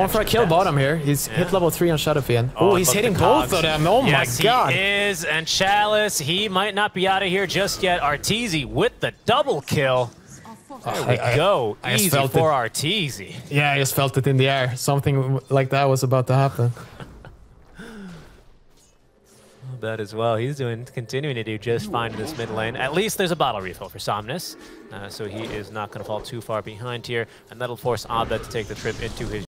Going for a kill bottom here. He's hit level 3 on Shadow Fiend. Oh, he's hitting both of them. Oh yes, my god. he is. And Chalice, he might not be out of here just yet. Arteezy with the double kill. There oh, we I- go. I Easy felt for it. Arteezy. Yeah, I just felt it in the air. Something like that was about to happen. That as well. He's doing, continuing to do just fine in this mid lane. At least there's a bottle refill for Somnus, uh, so he is not going to fall too far behind here, and that'll force Abed to take the trip into his